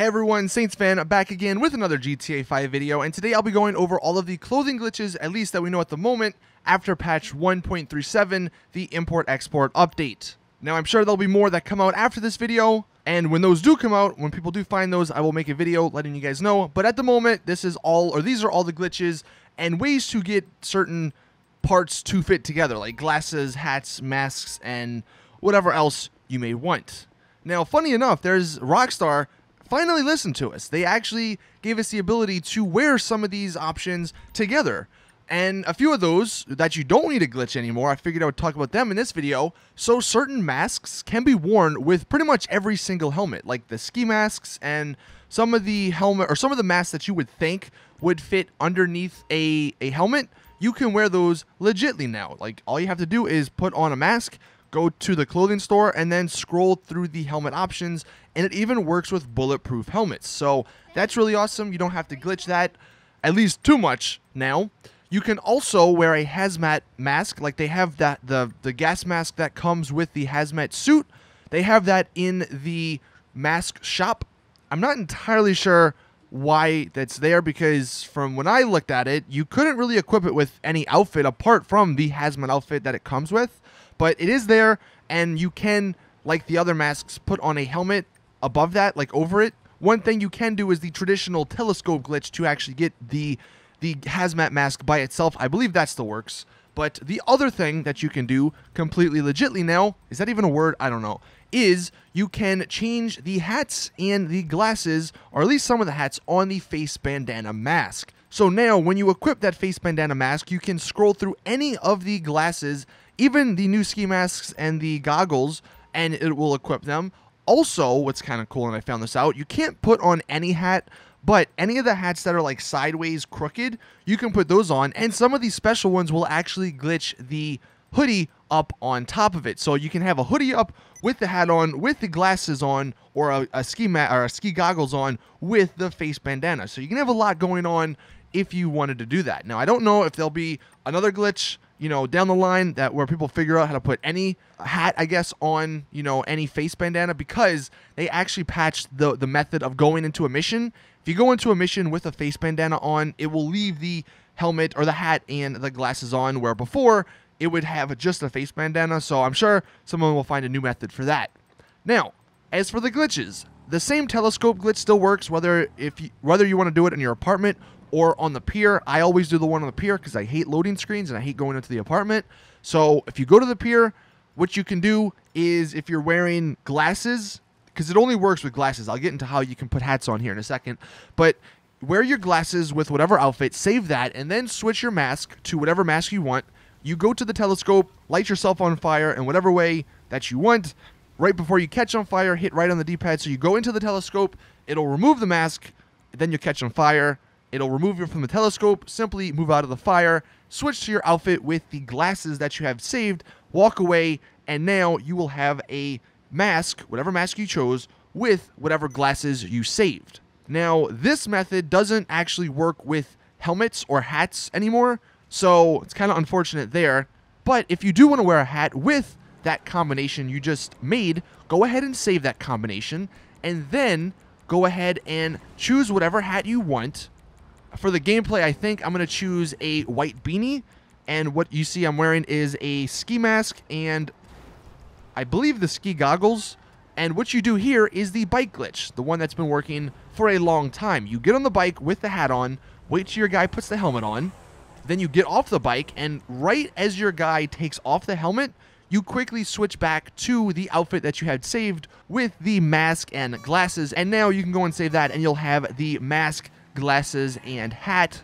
Hey everyone, Saintsfan back again with another GTA 5 video, and today I'll be going over all of the clothing glitches, at least that we know at the moment, after patch 1.37, the import-export update. Now I'm sure there'll be more that come out after this video, and when those do come out, when people do find those, I will make a video letting you guys know, but at the moment, this is all, or these are all the glitches, and ways to get certain parts to fit together, like glasses, hats, masks, and whatever else you may want. Now, funny enough, there's Rockstar finally listened to us. They actually gave us the ability to wear some of these options together. And a few of those that you don't need a glitch anymore, I figured I would talk about them in this video. So certain masks can be worn with pretty much every single helmet, like the ski masks and some of the helmet or some of the masks that you would think would fit underneath a, a helmet. You can wear those legitly now. Like all you have to do is put on a mask, go to the clothing store and then scroll through the helmet options and it even works with bulletproof helmets. So that's really awesome. You don't have to glitch that at least too much now. You can also wear a hazmat mask like they have that the the gas mask that comes with the hazmat suit. They have that in the mask shop. I'm not entirely sure why that's there because from when I looked at it, you couldn't really equip it with any outfit apart from the hazmat outfit that it comes with but it is there, and you can, like the other masks, put on a helmet above that, like over it. One thing you can do is the traditional telescope glitch to actually get the the hazmat mask by itself. I believe that still works. But the other thing that you can do completely legitly now, is that even a word? I don't know. Is you can change the hats and the glasses, or at least some of the hats, on the face bandana mask. So now, when you equip that face bandana mask, you can scroll through any of the glasses even the new ski masks and the goggles, and it will equip them. Also, what's kind of cool, and I found this out, you can't put on any hat, but any of the hats that are like sideways crooked, you can put those on, and some of these special ones will actually glitch the hoodie up on top of it. So you can have a hoodie up with the hat on, with the glasses on, or a, a ski mat or a ski goggles on with the face bandana. So you can have a lot going on if you wanted to do that. Now I don't know if there'll be another glitch you know, down the line that where people figure out how to put any hat, I guess, on, you know, any face bandana because they actually patched the the method of going into a mission. If you go into a mission with a face bandana on, it will leave the helmet or the hat and the glasses on where before it would have just a face bandana. So I'm sure someone will find a new method for that. Now, as for the glitches, the same telescope glitch still works whether if you, whether you want to do it in your apartment or on the pier. I always do the one on the pier because I hate loading screens and I hate going into the apartment. So if you go to the pier, what you can do is if you're wearing glasses, because it only works with glasses. I'll get into how you can put hats on here in a second. But wear your glasses with whatever outfit, save that, and then switch your mask to whatever mask you want. You go to the telescope, light yourself on fire in whatever way that you want. Right before you catch on fire, hit right on the D pad. So you go into the telescope, it'll remove the mask, then you catch on fire It'll remove you from the telescope, simply move out of the fire, switch to your outfit with the glasses that you have saved, walk away, and now you will have a mask, whatever mask you chose, with whatever glasses you saved. Now, this method doesn't actually work with helmets or hats anymore, so it's kind of unfortunate there. But if you do want to wear a hat with that combination you just made, go ahead and save that combination, and then go ahead and choose whatever hat you want for the gameplay, I think I'm going to choose a white beanie. And what you see I'm wearing is a ski mask and I believe the ski goggles. And what you do here is the bike glitch, the one that's been working for a long time. You get on the bike with the hat on, wait till your guy puts the helmet on, then you get off the bike, and right as your guy takes off the helmet, you quickly switch back to the outfit that you had saved with the mask and glasses. And now you can go and save that, and you'll have the mask glasses, and hat.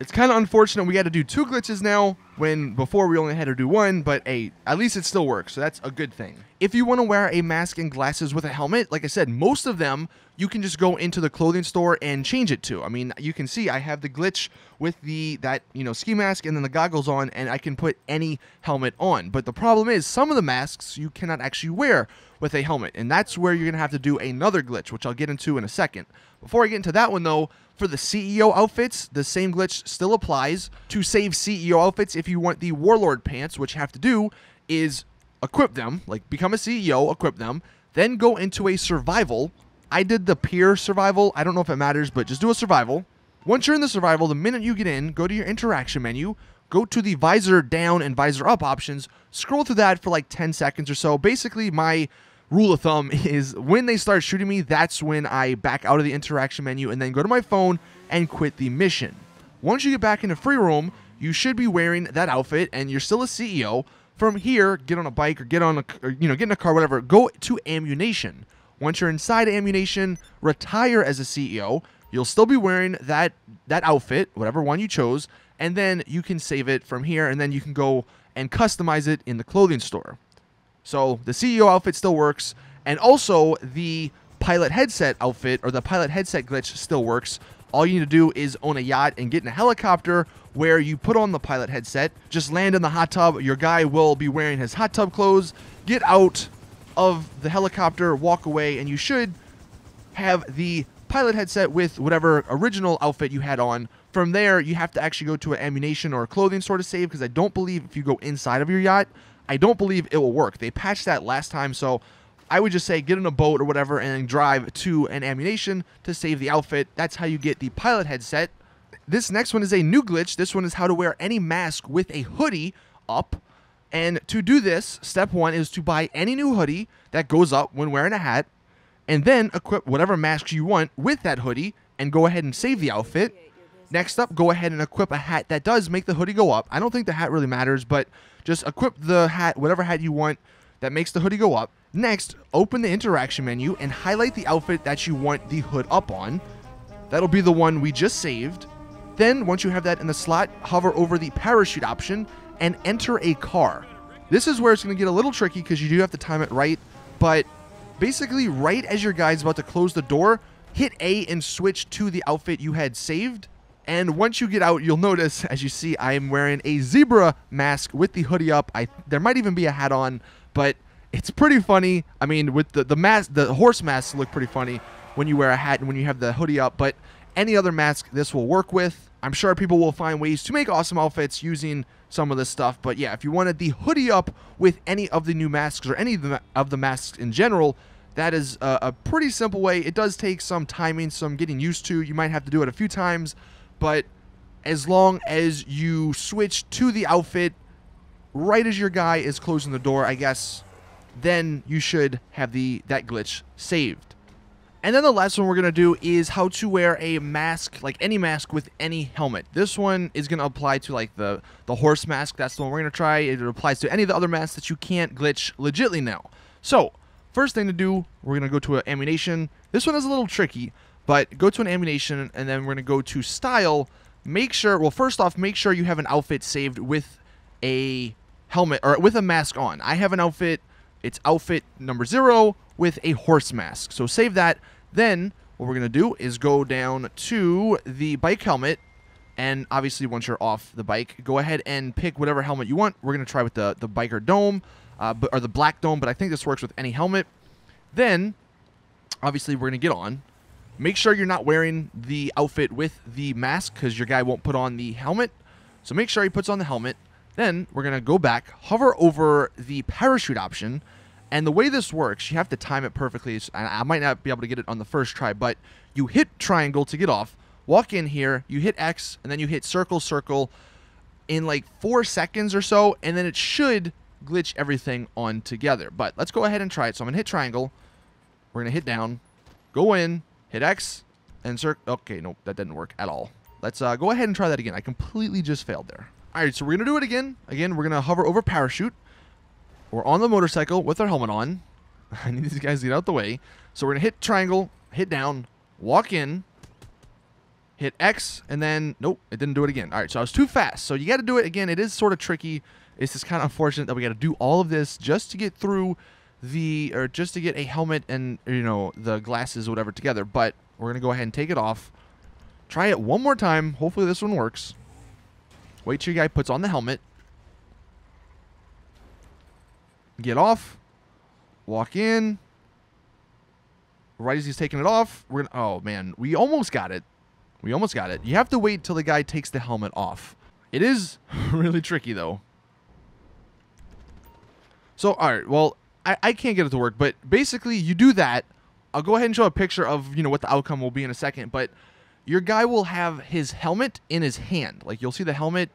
It's kind of unfortunate we got to do two glitches now when before we only had to do one, but hey, at least it still works, so that's a good thing. If you want to wear a mask and glasses with a helmet, like I said, most of them you can just go into the clothing store and change it to. I mean, you can see I have the glitch with the that, you know, ski mask and then the goggles on and I can put any helmet on. But the problem is some of the masks you cannot actually wear with a helmet, and that's where you're going to have to do another glitch, which I'll get into in a second. Before I get into that one though, for the CEO outfits, the same glitch still applies. To save CEO outfits, if you want the Warlord pants, which you have to do is equip them, like become a CEO, equip them, then go into a survival, I did the pier survival. I don't know if it matters, but just do a survival. Once you're in the survival, the minute you get in, go to your interaction menu, go to the visor down and visor up options, scroll through that for like 10 seconds or so. Basically, my rule of thumb is when they start shooting me, that's when I back out of the interaction menu and then go to my phone and quit the mission. Once you get back into free roam, you should be wearing that outfit and you're still a CEO. From here, get on a bike or get on a, or, you know, get in a car, whatever. Go to Ammu-Nation. Once you're inside Ammu-Nation, retire as a CEO. You'll still be wearing that that outfit, whatever one you chose, and then you can save it from here, and then you can go and customize it in the clothing store. So the CEO outfit still works, and also the pilot headset outfit or the pilot headset glitch still works. All you need to do is own a yacht and get in a helicopter where you put on the pilot headset, just land in the hot tub. Your guy will be wearing his hot tub clothes, get out of the helicopter, walk away, and you should have the pilot headset with whatever original outfit you had on. From there, you have to actually go to an Ammu-Nation or a clothing store to save because I don't believe if you go inside of your yacht, I don't believe it will work. They patched that last time, so I would just say get in a boat or whatever and drive to an Ammu-Nation to save the outfit. That's how you get the pilot headset. This next one is a new glitch. This one is how to wear any mask with a hoodie up. And to do this, step one is to buy any new hoodie that goes up when wearing a hat and then equip whatever masks you want with that hoodie and go ahead and save the outfit. Next up, go ahead and equip a hat that does make the hoodie go up. I don't think the hat really matters, but just equip the hat, whatever hat you want that makes the hoodie go up. Next, open the interaction menu and highlight the outfit that you want the hood up on. That'll be the one we just saved. Then, once you have that in the slot, hover over the parachute option and enter a car. This is where it's going to get a little tricky because you do have to time it right, but basically right as your guy's about to close the door, hit A and switch to the outfit you had saved. And once you get out, you'll notice, as you see, I am wearing a zebra mask with the hoodie up. I there might even be a hat on, but it's pretty funny. I mean, with the the mask, the horse masks look pretty funny when you wear a hat and when you have the hoodie up. But any other mask this will work with. I'm sure people will find ways to make awesome outfits using some of this stuff. But yeah, if you wanted the hoodie up with any of the new masks or any of the, of the masks in general, that is a, a, pretty simple way. It does take some timing, some getting used to. You might have to do it a few times, but as long as you switch to the outfit right as your guy is closing the door, I guess, then you should have the that glitch saved. And then the last one we're going to do is how to wear a mask, like any mask with any helmet. This one is going to apply to like the, the horse mask. That's the one we're going to try. It applies to any of the other masks that you can't glitch legitly now. So, first thing to do, we're going to go to an Ammu-Nation. This one is a little tricky, but go to an Ammu-Nation and then we're going to go to style. Make sure, well, first off, make sure you have an outfit saved with a helmet or with a mask on. I have an outfit, it's outfit number zero with a horse mask. So save that. Then what we're going to do is go down to the bike helmet. And obviously, once you're off the bike, go ahead and pick whatever helmet you want. We're going to try with the, the biker dome uh, or the black dome, but I think this works with any helmet. Then, obviously, we're going to get on. Make sure you're not wearing the outfit with the mask because your guy won't put on the helmet. So make sure he puts on the helmet. Then we're going to go back, hover over the parachute option, and the way this works, you have to time it perfectly. I might not be able to get it on the first try, but you hit triangle to get off, walk in here, you hit X, and then you hit circle, circle in like four seconds or so, and then it should glitch everything on together. But let's go ahead and try it. So I'm going to hit triangle. We're going to hit down, go in, hit X, and circle. Okay, nope, that didn't work at all. Let's uh, go ahead and try that again. I completely just failed there. All right, so we're going to do it again. Again, we're going to hover over parachute. We're on the motorcycle with our helmet on. I need these guys to get out the way. So we're going to hit triangle, hit down, walk in, hit X, and then, nope, it didn't do it again. All right, so I was too fast. So you got to do it again. It is sort of tricky. It's just kind of unfortunate that we got to do all of this just to get through the, or just to get a helmet and, you know, the glasses or whatever together. But we're going to go ahead and take it off. Try it one more time. Hopefully this one works. Wait till your guy puts on the helmet. get off, walk in. Right as he's taking it off, we're gonna. Oh man, we almost got it. We almost got it. You have to wait till the guy takes the helmet off. It is really tricky though. So all right, well, I, I can't get it to work, but basically you do that. I'll go ahead and show a picture of you know what the outcome will be in a second, but your guy will have his helmet in his hand. Like you'll see the helmet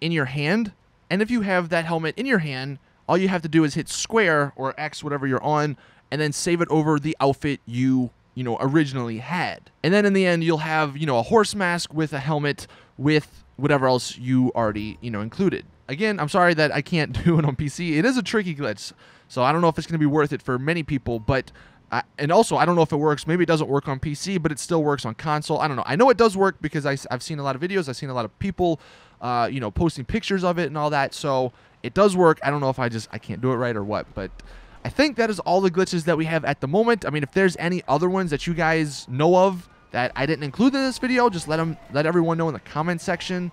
in your hand, and if you have that helmet in your hand, all you have to do is hit square or X, whatever you're on, and then save it over the outfit you you know originally had. And then in the end, you'll have you know a horse mask with a helmet with whatever else you already you know included. Again, I'm sorry that I can't do it on PC. It is a tricky glitch, so I don't know if it's going to be worth it for many people, but I, and also, I don't know if it works. Maybe it doesn't work on PC, but it still works on console. I don't know. I know it does work because I, have seen a lot of videos. I've seen a lot of people, uh, you know, posting pictures of it and all that. So it does work. I don't know if I just I can't do it right or what, but I think that is all the glitches that we have at the moment. I mean, if there's any other ones that you guys know of that I didn't include in this video, just let them let everyone know in the comment section.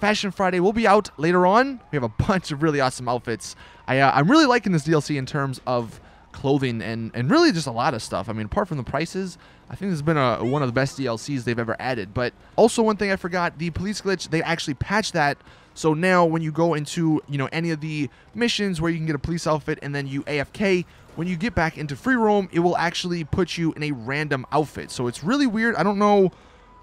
Fashion Friday will be out later on. We have a bunch of really awesome outfits. I, uh, I'm really liking this DLC in terms of clothing and, and really just a lot of stuff. I mean, apart from the prices, I think this has been a, one of the best DLCs they've ever added. But also one thing I forgot, the police glitch, they actually patched that. So now when you go into, you know, any of the missions where you can get a police outfit and then you AFK, when you get back into free roam, it will actually put you in a random outfit. So it's really weird. I don't know,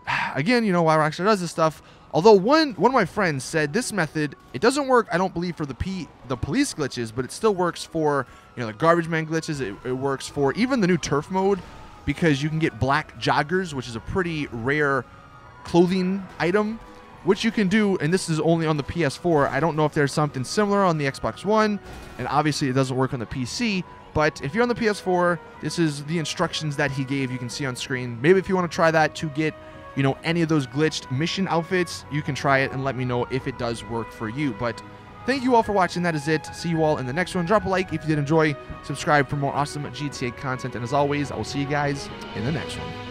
again, you know, why Rockstar does this stuff. Although one one of my friends said this method, it doesn't work, I don't believe, for the P the police glitches, but it still works for you know the garbage man glitches. It, it works for even the new turf mode because you can get black joggers, which is a pretty rare clothing item, which you can do. And this is only on the PS4. I don't know if there's something similar on the Xbox One, and obviously it doesn't work on the PC. But if you're on the PS4, this is the instructions that he gave. You can see on screen. Maybe if you want to try that to get you know, any of those glitched mission outfits, you can try it and let me know if it does work for you. But thank you all for watching. That is it. See you all in the next one. Drop a like if you did enjoy. Subscribe for more awesome GTA content. And as always, I will see you guys in the next one.